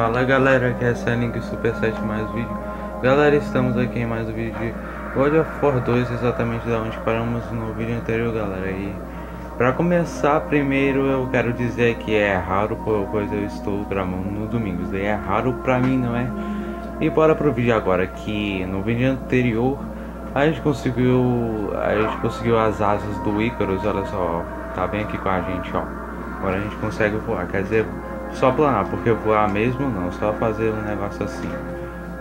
Fala galera, aqui é essa Link Super 7 mais vídeo. Galera, estamos aqui em mais um vídeo de God of War 2, exatamente da onde paramos no vídeo anterior, galera. E para começar, primeiro eu quero dizer que é raro, pois eu estou gravando no domingo. Isso é raro pra mim, não é? E bora pro vídeo agora, que no vídeo anterior a gente conseguiu. A gente conseguiu as asas do Icarus, olha só, tá bem aqui com a gente, ó. Agora a gente consegue voar, quer dizer só planar, porque voar mesmo não, só fazer um negócio assim.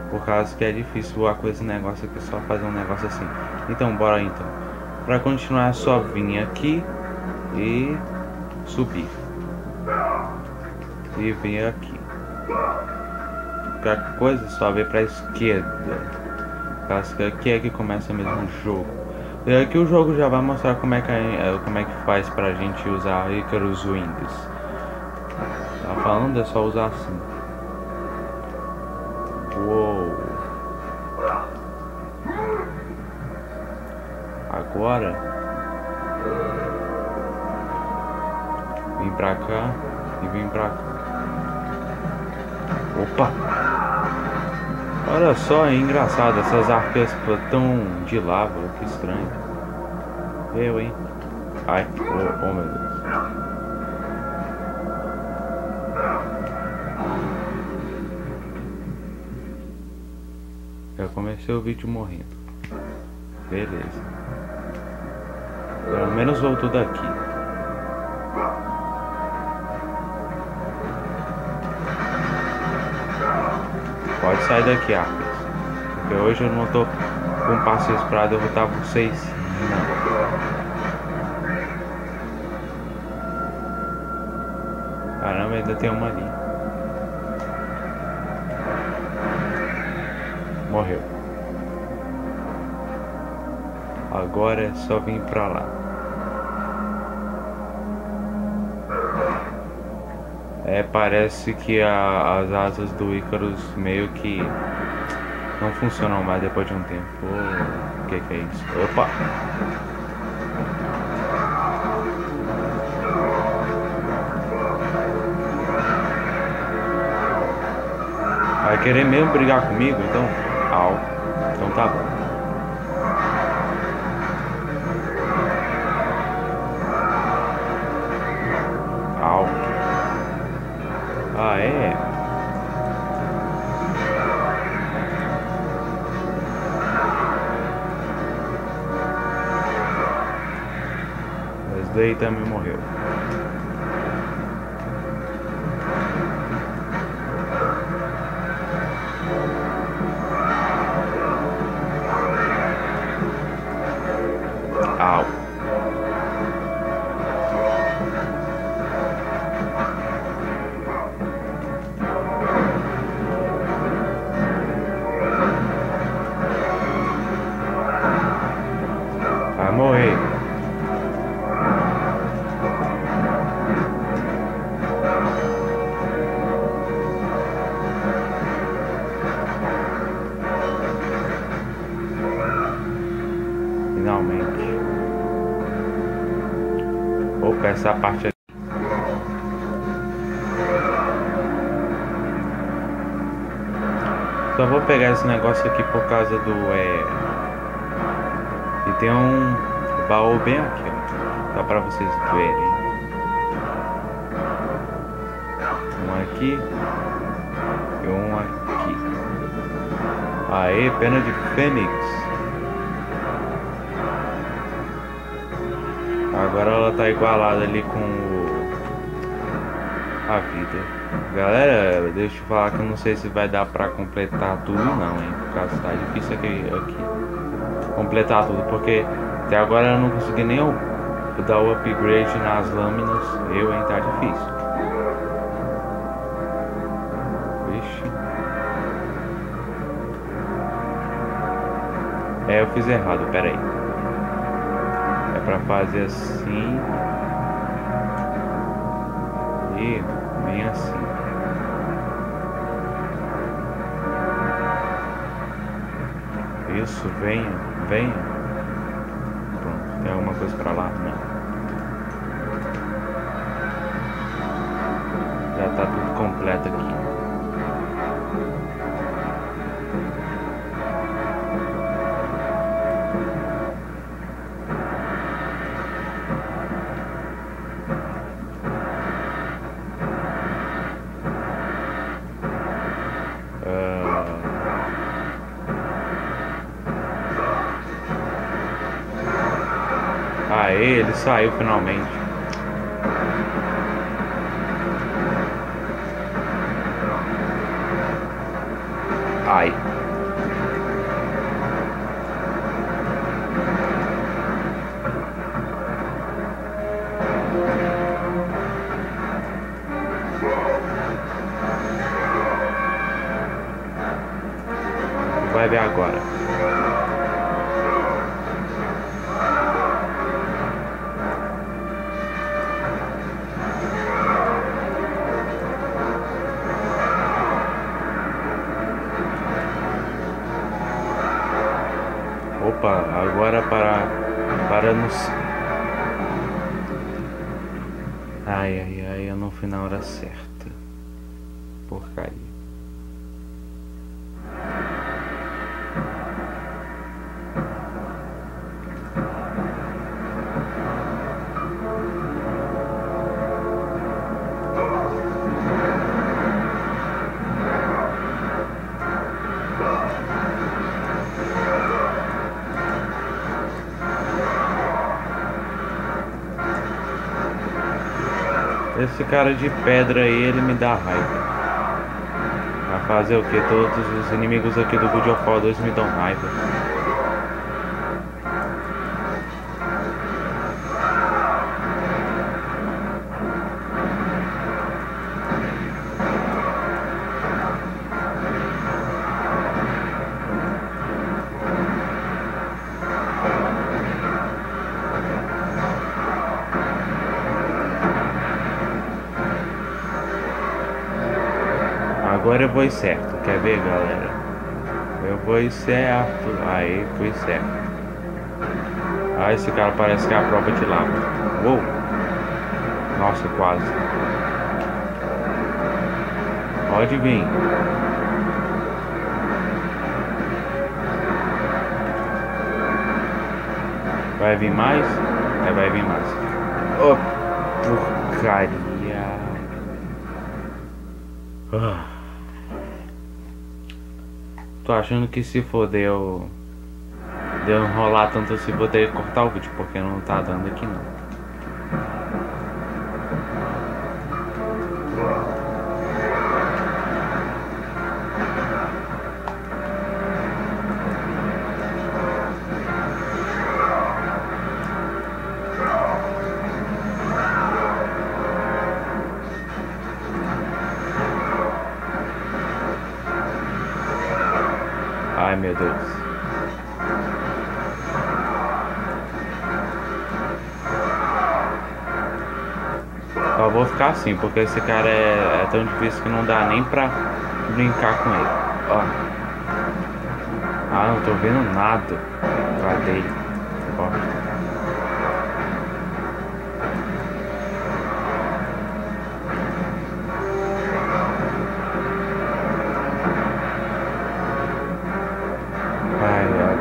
Por causa que é difícil voar com esse negócio aqui, só fazer um negócio assim. Então, bora então. Pra continuar é só vir aqui e subir. E vir aqui. Qualquer coisa é só ver pra esquerda. Caso que aqui é que começa mesmo o jogo. E aqui o jogo já vai mostrar como é que, é, como é que faz pra gente usar Icarus Wings. Falando é só usar assim. Uou. Agora. Vim pra cá e vim pra cá. Opa! Olha só, é engraçado, essas arcas tão de lava, que estranho. Eu, hein? Ai, oh, oh meu Deus. Já comecei o vídeo morrendo. Beleza. Pelo menos voltou daqui. Pode sair daqui, Arcas. Porque hoje eu não tô com passeio pra derrotar vocês. Não. Caramba, ainda tem uma ali. Morreu. Agora é só vir pra lá. É, parece que a, as asas do Icarus meio que não funcionam mais depois de um tempo. O que, que é isso? Opa! Vai querer mesmo brigar comigo? Então, au. Então tá bom. Au. Ah, é? Esse daí também essa parte aqui. Só vou pegar esse negócio aqui por causa do. É... E tem um baú bem aqui, ó. Só pra vocês verem. Um aqui. E um aqui. Aê, pena de fênix. Agora ela tá igualada ali com o... a vida. Galera, deixa eu falar que eu não sei se vai dar pra completar tudo não, hein? Por causa tá difícil aqui, aqui. Completar tudo, porque até agora eu não consegui nem dar o upgrade nas lâminas. Eu, hein? Tá difícil. É, eu fiz errado, pera pra fazer assim. E bem assim. Isso, venha, venha. Pronto, tem alguma coisa pra lá? Não. Já tá tudo completo aqui. Ele saiu finalmente. Esse cara de pedra aí, ele me dá raiva. Vai fazer o que? Todos os inimigos aqui do God of War 2 me dão raiva. Vou certo, quer ver galera? Eu vou certo, aí fui certo. Ah, esse cara parece que é a prova de lava. Uou! Nossa, quase. Pode vir. Vai vir mais? É, vai vir mais. Oh, porcaria. Ah. Tô achando que se for deu. Enrolar tanto assim, vou ter que cortar o vídeo, porque não tá dando aqui não. Assim, porque esse cara é, é, tão difícil que não dá nem pra brincar com ele. Ó. Ah, não tô vendo nada dele. Ó.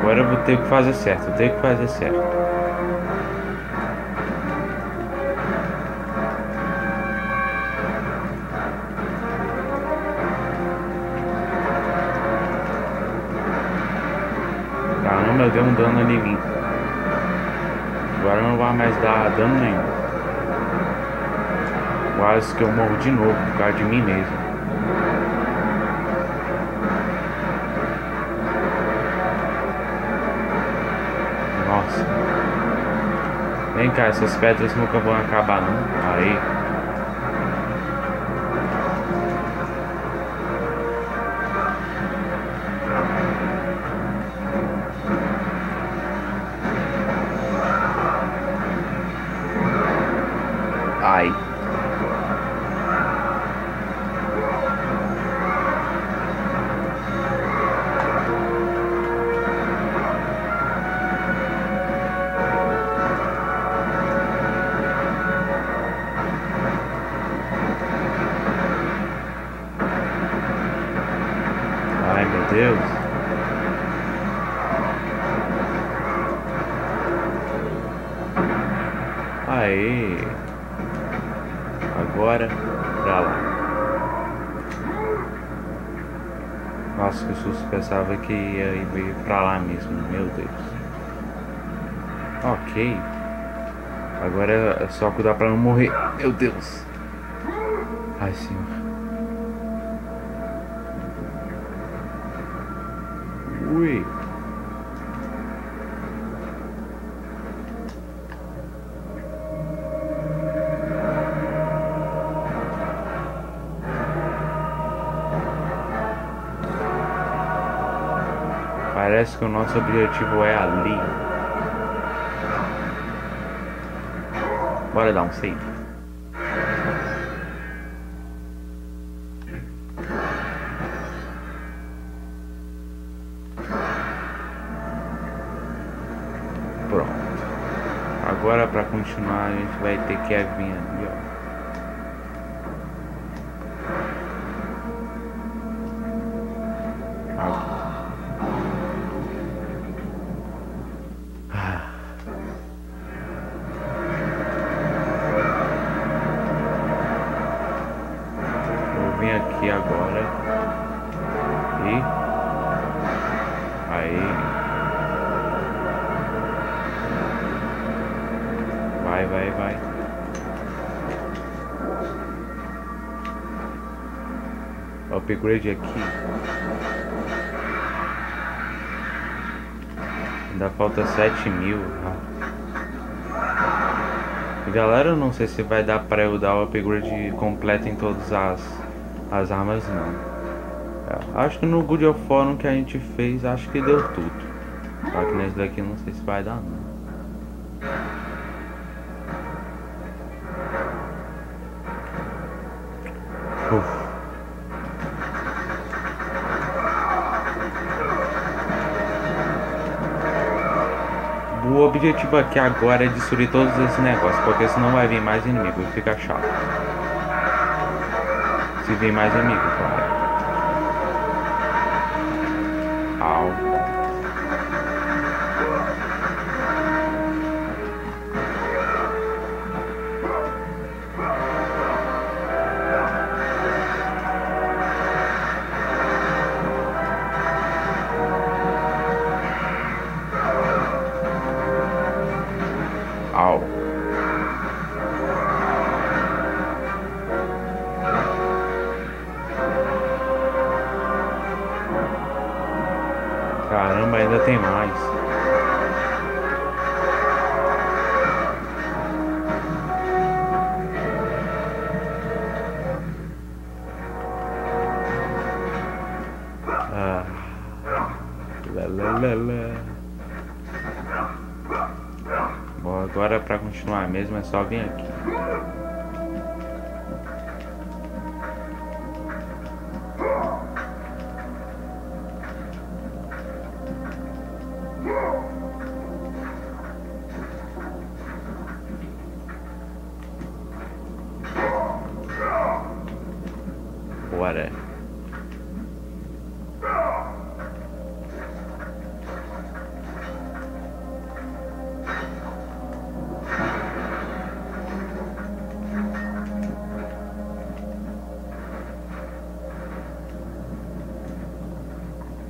Agora eu vou ter que fazer certo, vou ter que fazer certo. Dano em mim. Agora não vai mais dar dano nenhum. Quase que eu morro de novo por causa de mim mesmo. Nossa. Vem cá, essas pedras nunca vão acabar não. Aí. Pensava que ia ir pra lá mesmo, meu Deus. Ok. Agora é só cuidar pra não morrer. Meu Deus. Ai, senhor. Parece que o nosso objetivo é ali. Bora dar um save. Pronto. Agora para continuar a gente vai ter que vir ali, ó. Upgrade aqui. Ainda falta sete mil. Galera, eu não sei se vai dar pra eu dar o upgrade completo em todas as as armas não. É, acho que no Good of War que a gente fez, acho que deu tudo. Só que nesse daqui não sei se vai dar não. Objetivo aqui agora é destruir todos esses negócios, porque senão vai vir mais inimigo e fica chato se vem mais amigos, claro. Au. Caramba, ainda tem mais. Continuar mesmo é só vir aqui.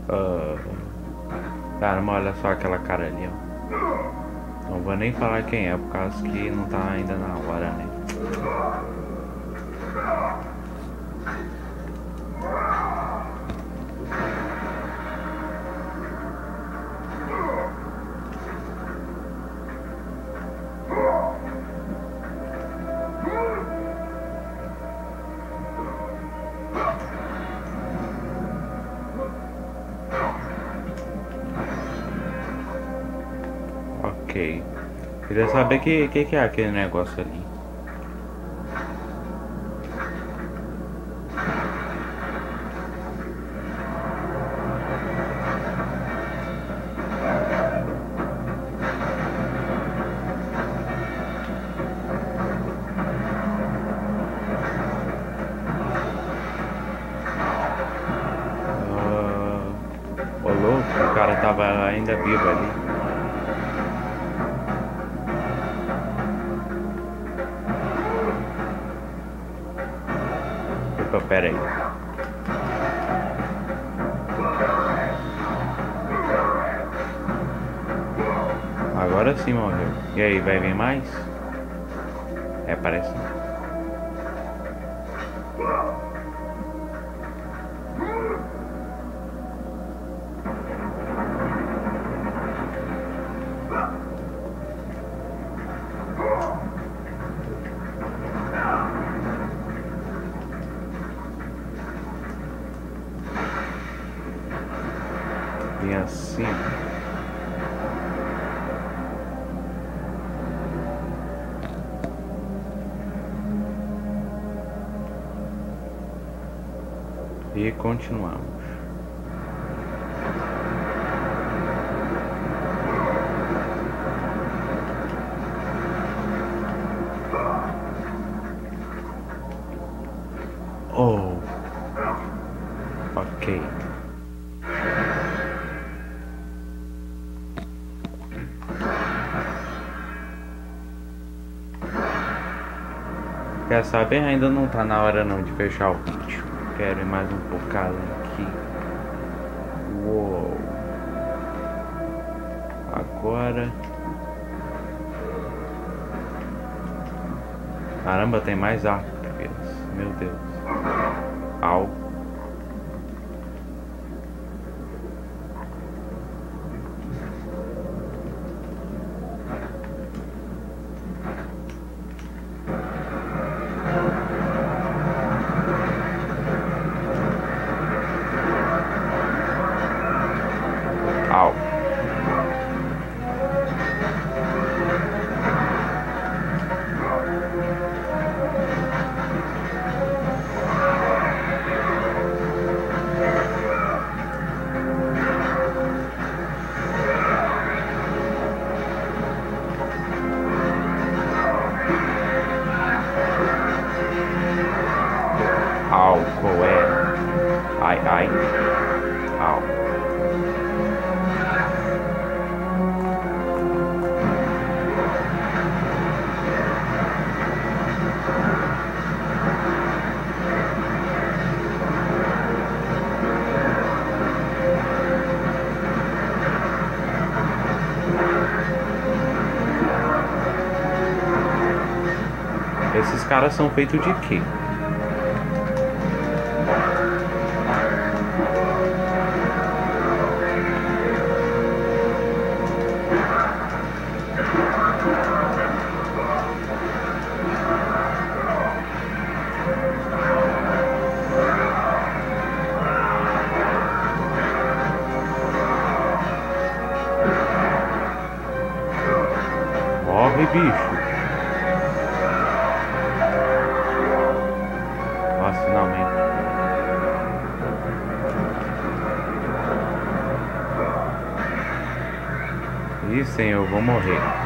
Uh, caramba, olha só aquela cara ali, ó. Não vou nem falar quem é, por causa que não tá ainda na hora, né? Queria saber o que, que, que é aquele negócio ali. Ô louco, o cara tava ainda vivo ali. Opa, pera aí. Agora sim morreu. E aí, vai vir mais? É, parece continuamos. Oh. Ok. Quer saber? Ainda não tá na hora não de fechar o vídeo. Quero ir mais um bocado aqui. Uou. Agora. Caramba, tem mais arco. Meu Deus. Au. Caras são feitos de quê? Morre, bicho. Senhor, vou morrer.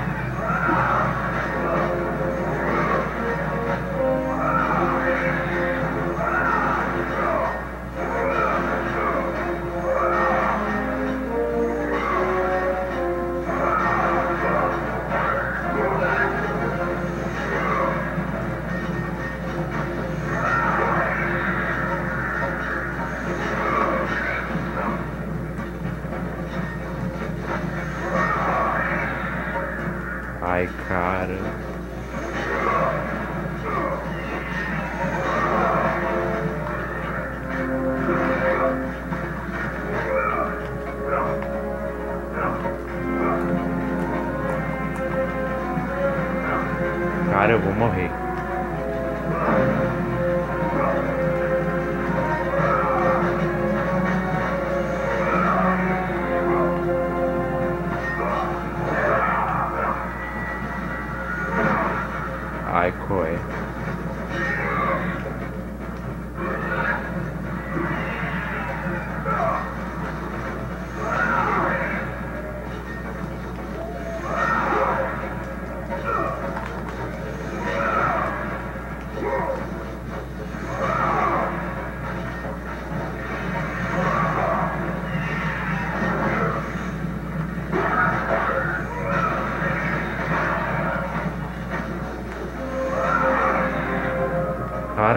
Ai,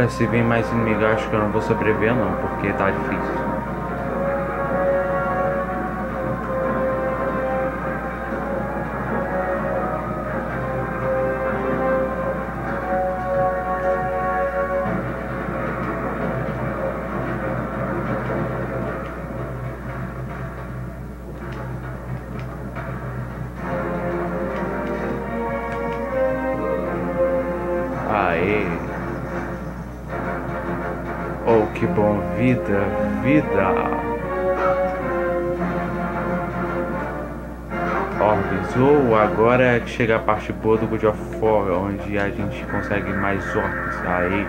Cara, se vem mais inimigo, acho que eu não vou sobreviver não, porque tá difícil. aí Vida, vida. Orbes. Ou agora é que chega a parte boa do God of War, onde a gente consegue mais orbes. Aí.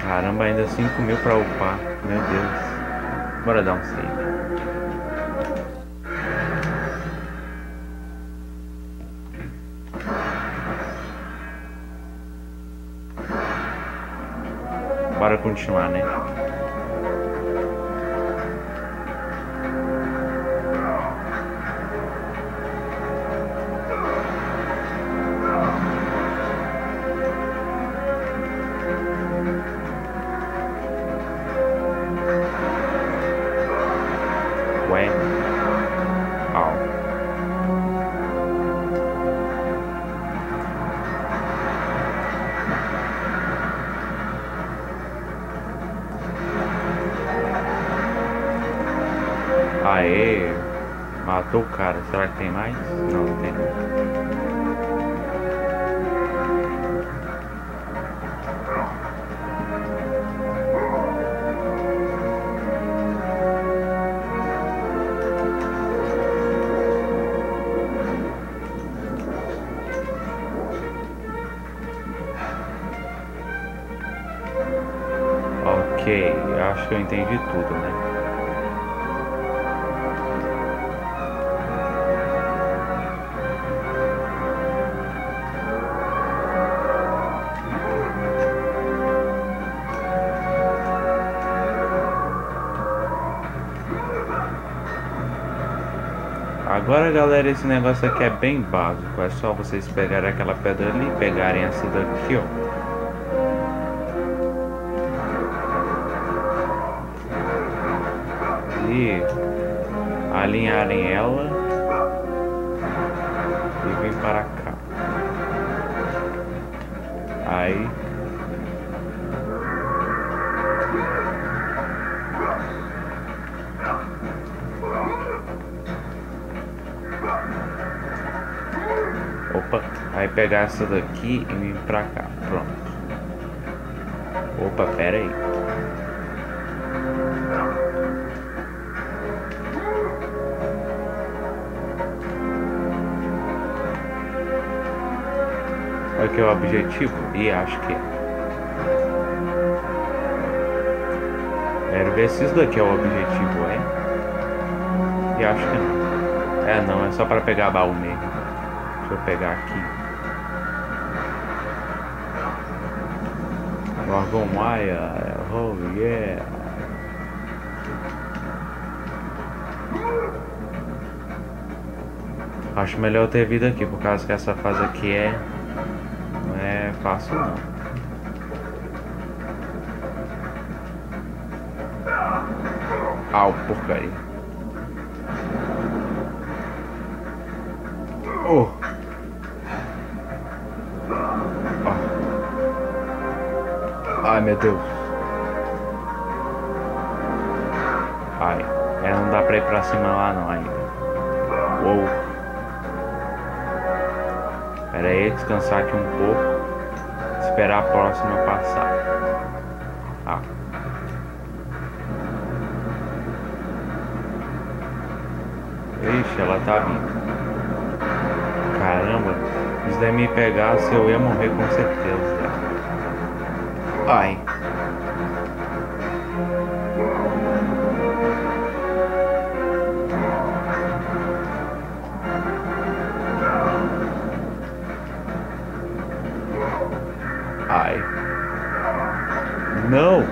Caramba, ainda 5 mil pra upar. Meu Deus. Bora dar um save. Bora continuar, né? Matou o cara. Será que tem mais? Não, não tem. Ok, galera, esse negócio aqui é bem básico, é só vocês pegarem aquela pedra ali e pegarem essa daqui, ó. E alinharem ela e vir para cá. Aí aí pegar essa daqui e vir pra cá, pronto. Opa, pera aí. Aqui é o objetivo? E acho que é. Quero ver se isso daqui é o objetivo, é? E acho que não. É não, é só para pegar baú mesmo. Deixa eu pegar aqui. Gorgon Maia, oh yeah. Acho melhor eu ter vindo aqui, por causa que essa fase aqui é... Não é fácil não. Au, porcaria. Oh! Ai meu Deus. Ai. É, não dá pra ir pra cima lá não ainda. Uou. Pera aí, descansar aqui um pouco. Esperar a próxima passar. Ah. Ixi, ela tá vindo. Caramba, se daí me pegasse eu ia morrer com certeza. Ai. Ai. Não!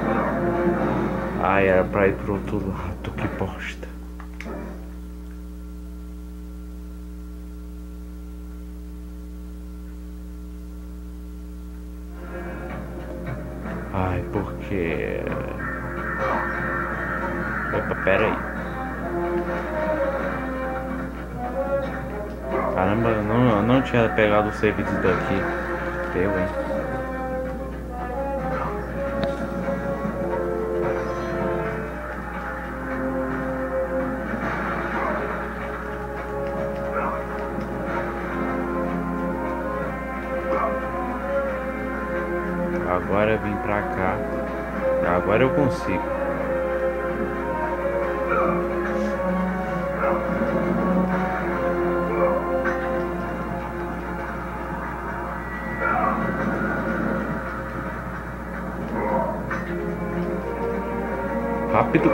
Ai, era pra ir pro outro lado, que bosta. tinha pegado o save daqui. Deu, hein? Agora vim pra cá. Agora eu consigo. Rápido.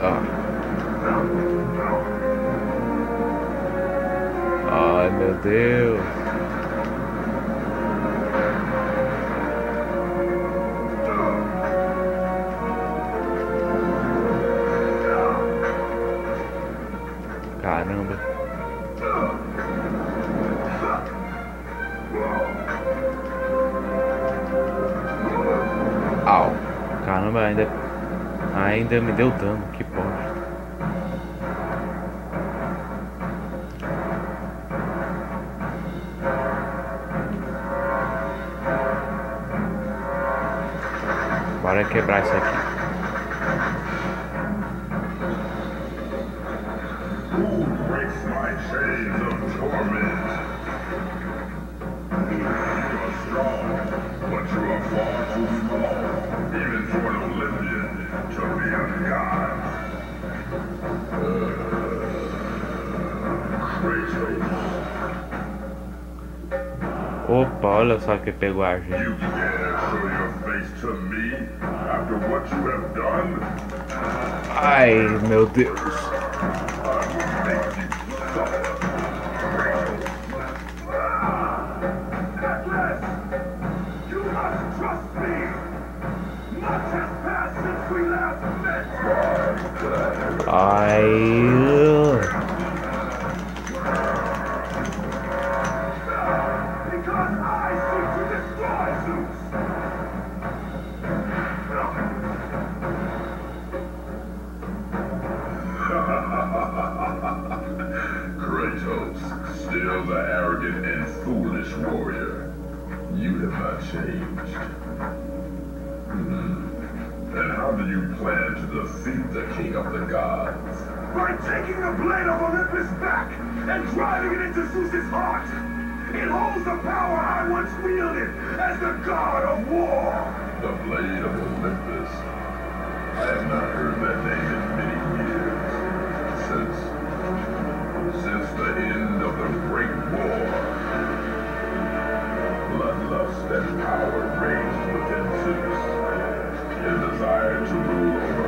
Ah. Ai meu Deus. Ainda me deu dano, que bosta. Bora quebrar isso aqui. Opa, olha só que pegou a gente. you dare show of the gods? By taking the blade of Olympus back and driving it into Zeus's heart! It holds the power I once wielded as the god of war! The blade of Olympus? I have not heard that name in many years. Since since the end of the Great War. Bloodlust and power raged within Zeus. His desire to rule over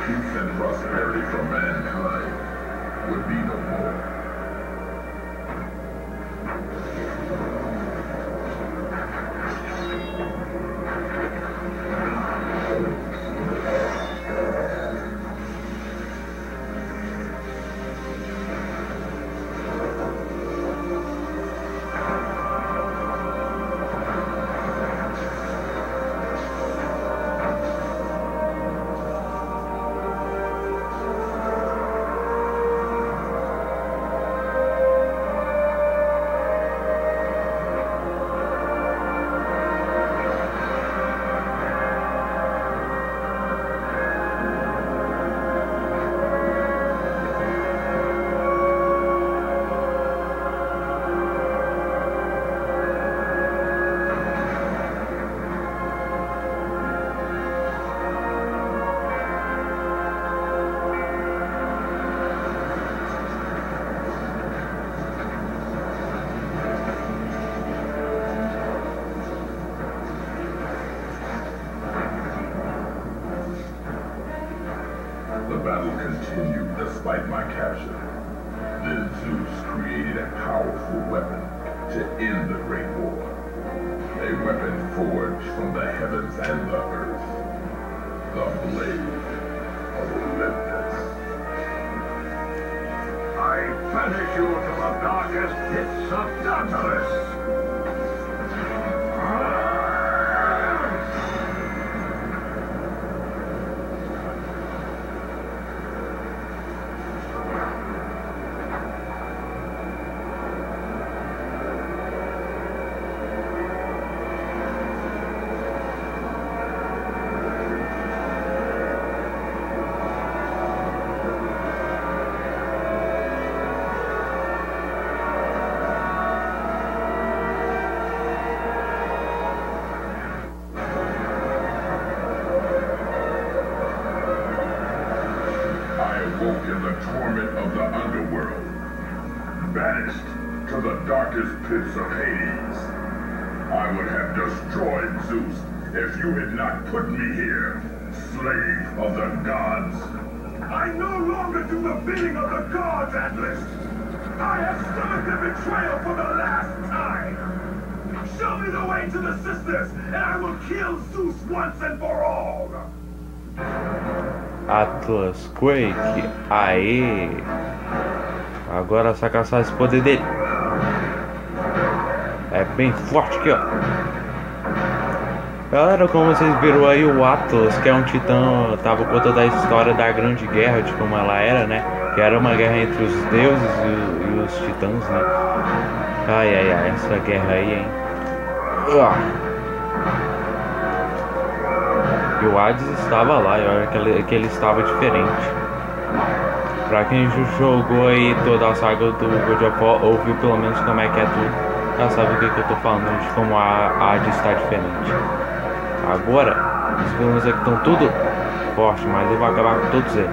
Peace and prosperity for mankind would be no more. The battle continued despite my capture. Then Zeus created a powerful weapon to end the Great War. A weapon forged from the heavens and the earth. The Blade of Olympus. I banish you to the darkest pits of Tartarus. To the darkest pits of Hades. I would have destroyed Zeus if you had not put me here, slave of the gods. I no longer do the bidding of the gods, Atlas. I have stomached the betrayal for the last time. Show me the way to the sisters, and I will kill Zeus once and for all. Atlas Quake, aê! Agora sacar só esse poder dele. É bem forte aqui, ó. Galera, como vocês viram aí, o Atlas, que é um titã, tava contando a história da Grande Guerra, de como ela era, né? Que era uma guerra entre os deuses e, e os titãs, né? Ai, ai, ai, essa guerra aí, hein? E o Hades estava lá, e olha que ele, que ele estava diferente. Pra quem jogou aí toda a saga do God of War, ouviu pelo menos como é que é tudo já sabe o que, que eu tô falando, de como a Hades está diferente. Agora, os vilões aqui estão tudo forte, mas eu vou acabar com todos eles.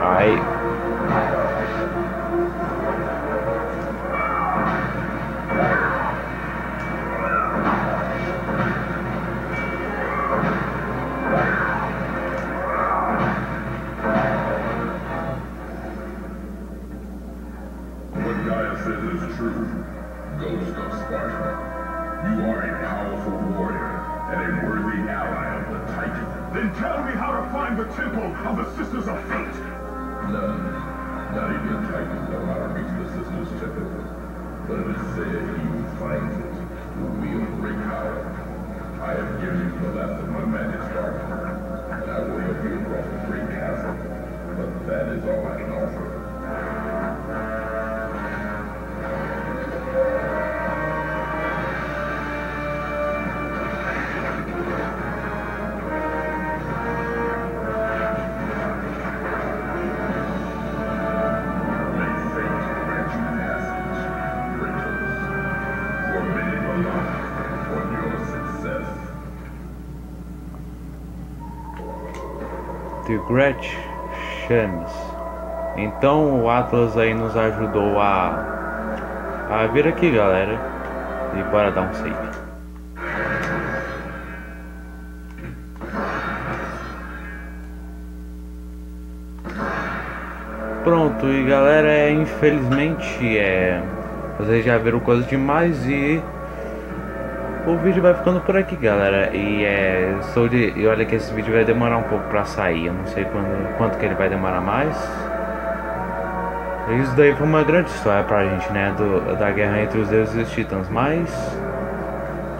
Aí. The Great Shams. Então o Atlas aí nos ajudou a, a vir aqui, galera. E bora dar um save. Pronto, e galera, infelizmente é, vocês já viram coisa demais e o vídeo vai ficando por aqui, galera. E é. Sou de. E olha que esse vídeo vai demorar um pouco pra sair. Eu não sei quando, quanto que ele vai demorar mais. Isso daí foi uma grande história pra gente, né? Do, da guerra entre os deuses e os titãs. Mas.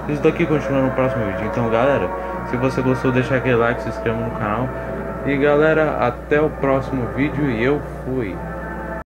Isso daqui continua no próximo vídeo. Então, galera, se você gostou, deixa aquele like, se inscreva no canal. E galera, até o próximo vídeo e eu fui.